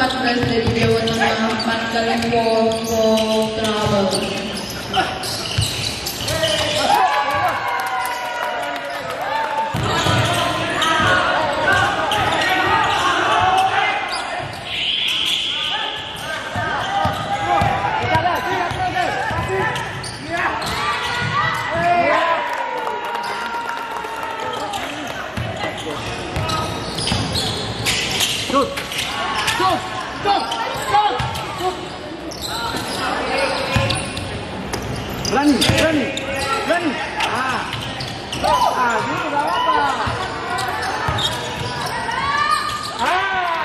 Matula Delivery, Mangalam Walk, Walk, Bravo. lên lên lên à à dưới à. À.